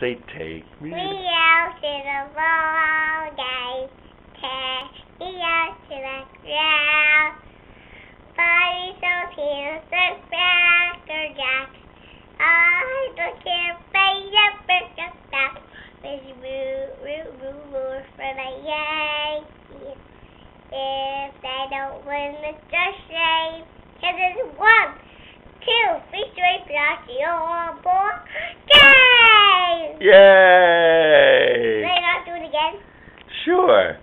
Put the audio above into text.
say take me out to the ball game. Take me out to the ground. Body so tears and cracker jacks. I don't care if up and just back. Busy root, root, root, root for the Yankees. If they don't win the shame, cause it's one, two, three straight blocks, you're born. Yay! May I not do it again? Sure.